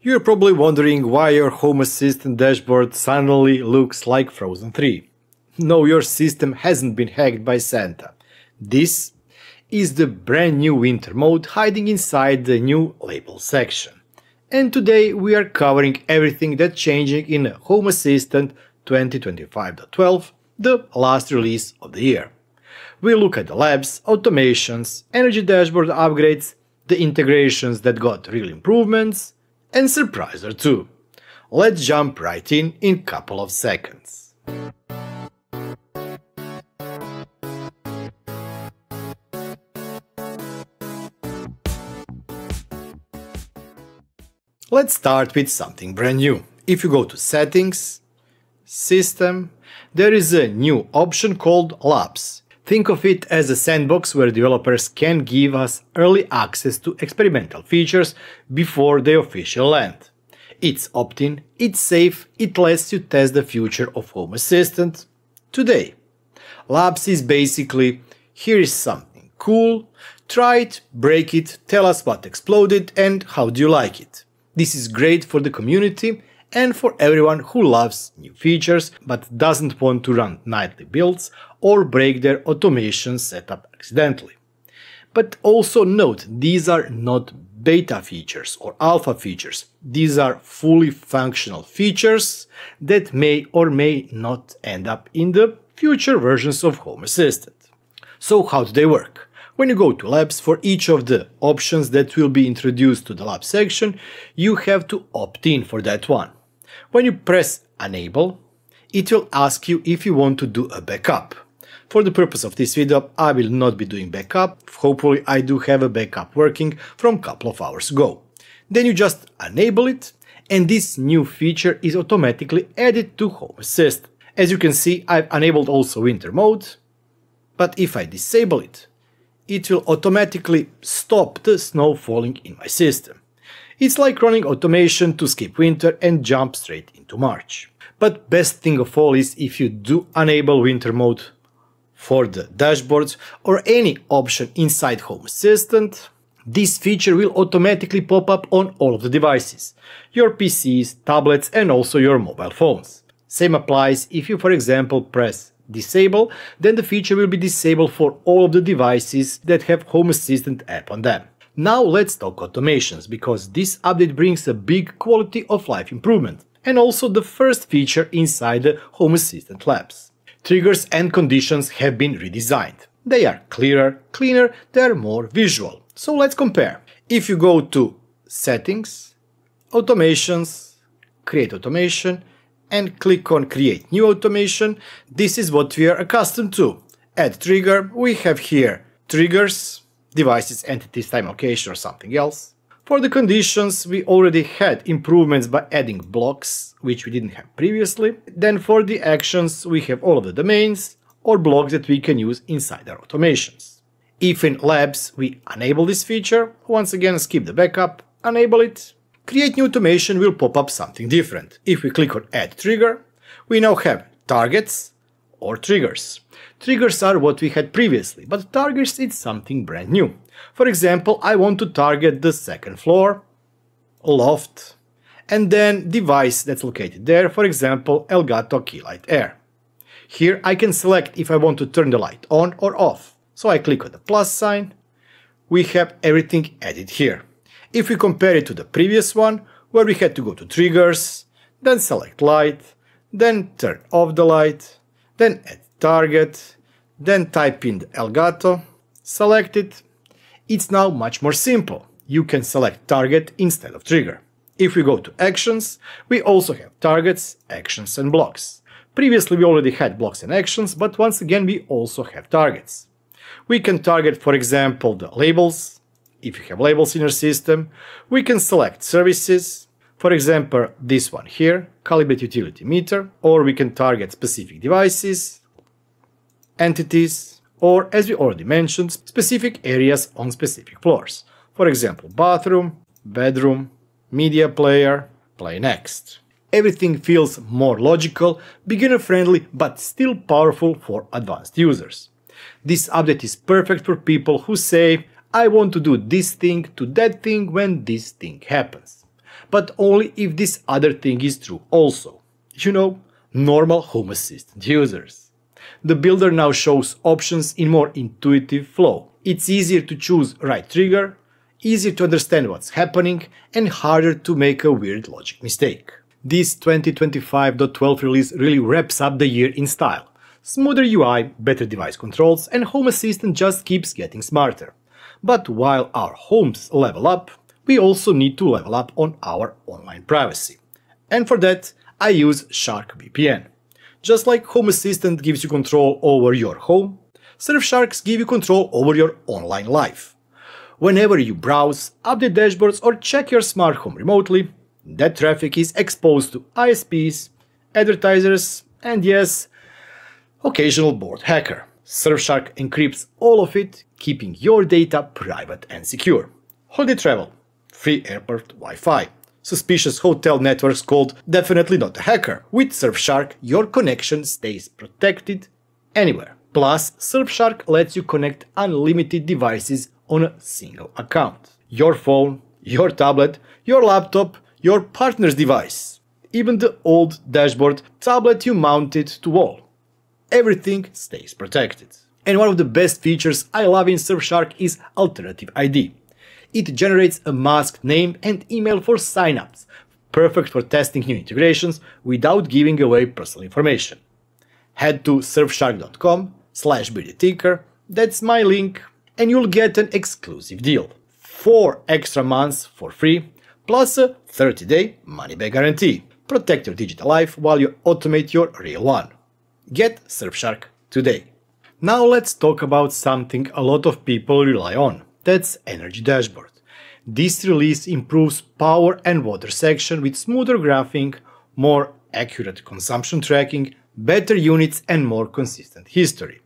You're probably wondering why your Home Assistant dashboard suddenly looks like Frozen 3. No, your system hasn't been hacked by Santa. This is the brand new winter mode hiding inside the new label section. And today we are covering everything that's changing in Home Assistant 2025.12, the last release of the year. We'll look at the labs, automations, energy dashboard upgrades, the integrations that got real improvements, and surprise or two. Let's jump right in in couple of seconds. Let's start with something brand new. If you go to Settings, System, there is a new option called Labs. Think of it as a sandbox where developers can give us early access to experimental features before they officially land. It's opt-in, it's safe, it lets you test the future of Home Assistant today. Labs is basically, here is something cool, try it, break it, tell us what exploded and how do you like it. This is great for the community and for everyone who loves new features but doesn't want to run nightly builds or break their automation setup accidentally. But also note, these are not beta features or alpha features. These are fully functional features that may or may not end up in the future versions of Home Assistant. So how do they work? When you go to labs for each of the options that will be introduced to the lab section, you have to opt in for that one. When you press enable, it will ask you if you want to do a backup. For the purpose of this video, I will not be doing backup, hopefully I do have a backup working from couple of hours ago. Then you just enable it, and this new feature is automatically added to Home Assist. As you can see, I've enabled also winter mode, but if I disable it, it will automatically stop the snow falling in my system. It's like running automation to skip winter and jump straight into March. But best thing of all is if you do enable winter mode for the dashboards or any option inside Home Assistant, this feature will automatically pop up on all of the devices, your PCs, tablets and also your mobile phones. Same applies if you for example press disable, then the feature will be disabled for all of the devices that have Home Assistant app on them. Now let's talk automations, because this update brings a big quality of life improvement, and also the first feature inside the Home Assistant labs. Triggers and conditions have been redesigned. They are clearer, cleaner, they are more visual. So let's compare. If you go to Settings, Automations, Create Automation, and click on Create New Automation, this is what we are accustomed to. Add trigger, we have here triggers, devices, entities, time location or something else. For the conditions, we already had improvements by adding blocks, which we didn't have previously. Then for the actions, we have all of the domains or blocks that we can use inside our automations. If in labs we enable this feature, once again skip the backup, enable it, create new automation will pop up something different. If we click on add trigger, we now have targets or triggers. Triggers are what we had previously, but targets is something brand new. For example, I want to target the second floor, loft, and then device that's located there, for example, Elgato Keylight Air. Here I can select if I want to turn the light on or off. So I click on the plus sign, we have everything added here. If we compare it to the previous one, where we had to go to triggers, then select light, then turn off the light, then add target, then type in the Elgato, select it. It's now much more simple. You can select target instead of trigger. If we go to actions, we also have targets, actions and blocks. Previously we already had blocks and actions, but once again we also have targets. We can target, for example, the labels, if you have labels in your system. We can select services, for example, this one here, calibrate utility meter, or we can target specific devices, entities, or as we already mentioned, specific areas on specific floors. For example, bathroom, bedroom, media player, play next. Everything feels more logical, beginner friendly, but still powerful for advanced users. This update is perfect for people who say, I want to do this thing to that thing when this thing happens. But only if this other thing is true also. You know, normal Home Assistant users. The builder now shows options in more intuitive flow. It's easier to choose right trigger, easier to understand what's happening, and harder to make a weird logic mistake. This 2025.12 release really wraps up the year in style. Smoother UI, better device controls, and Home Assistant just keeps getting smarter. But while our homes level up, we also need to level up on our online privacy. And for that, I use Surfshark VPN. Just like Home Assistant gives you control over your home, Surfsharks give you control over your online life. Whenever you browse, update dashboards or check your smart home remotely, that traffic is exposed to ISPs, advertisers, and yes, occasional bored hacker. Surfshark encrypts all of it, keeping your data private and secure. Holiday travel, free airport Wi-Fi. Suspicious hotel networks called definitely not a hacker. With Surfshark, your connection stays protected anywhere. Plus, Surfshark lets you connect unlimited devices on a single account. Your phone, your tablet, your laptop, your partner's device. Even the old dashboard tablet you mounted to wall everything stays protected. And one of the best features I love in Surfshark is Alternative ID. It generates a masked name and email for signups, perfect for testing new integrations without giving away personal information. Head to surfshark.com slash tinker, that's my link, and you'll get an exclusive deal. 4 extra months for free, plus a 30-day money-back guarantee. Protect your digital life while you automate your real one. Get Surfshark today. Now let's talk about something a lot of people rely on. That's Energy Dashboard. This release improves power and water section with smoother graphing, more accurate consumption tracking, better units and more consistent history.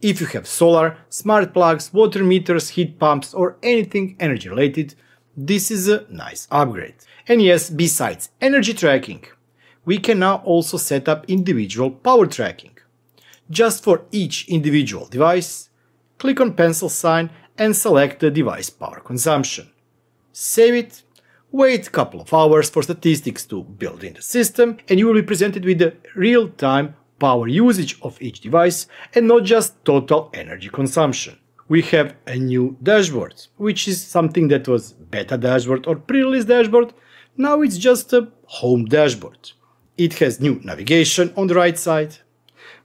If you have solar, smart plugs, water meters, heat pumps or anything energy related, this is a nice upgrade. And yes, besides energy tracking, we can now also set up individual power tracking. Just for each individual device, click on pencil sign and select the device power consumption. Save it, wait a couple of hours for statistics to build in the system and you will be presented with the real-time power usage of each device and not just total energy consumption. We have a new dashboard, which is something that was beta dashboard or pre-release dashboard, now it's just a home dashboard. It has new navigation on the right side,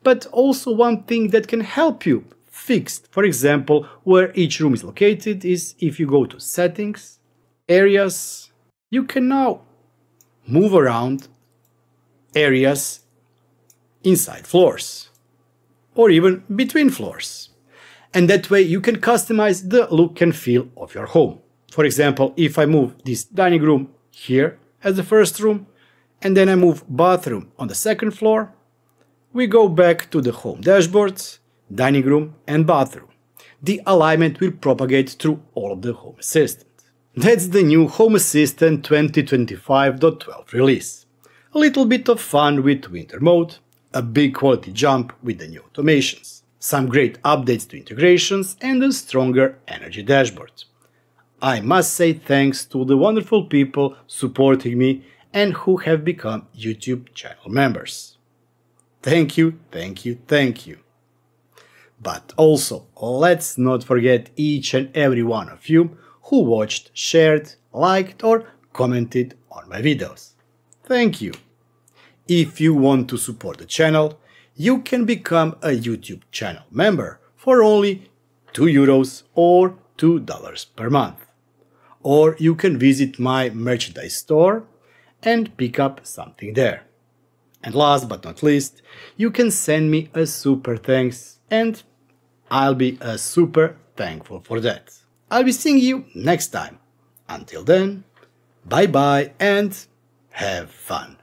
but also one thing that can help you fix, for example, where each room is located is if you go to settings, areas, you can now move around areas inside floors or even between floors. And that way you can customize the look and feel of your home. For example, if I move this dining room here as the first room, and then I move bathroom on the second floor, we go back to the home dashboard, dining room and bathroom. The alignment will propagate through all of the Home Assistant. That's the new Home Assistant 2025.12 release. A little bit of fun with winter mode, a big quality jump with the new automations, some great updates to integrations and a stronger energy dashboard. I must say thanks to the wonderful people supporting me and who have become YouTube channel members. Thank you, thank you, thank you. But also, let's not forget each and every one of you who watched, shared, liked or commented on my videos. Thank you. If you want to support the channel, you can become a YouTube channel member for only 2 euros or $2 per month. Or you can visit my merchandise store and pick up something there. And last but not least, you can send me a super thanks and I'll be a super thankful for that. I'll be seeing you next time. Until then, bye bye and have fun.